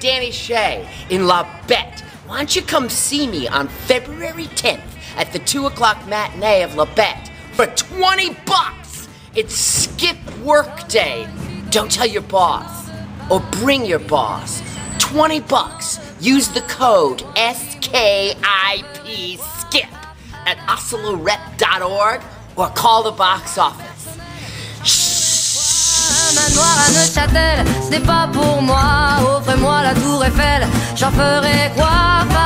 Danny Scheie in La Bete. Why don't you come see me on February 10th at the 2 o'clock matinee of La Bete for 20 bucks? It's skip work day. Don't tell your boss. Or bring your boss. 20 bucks. Use the code SKIP SKIP at asolorep.org or call the box office. Moi. J'en ferai quoi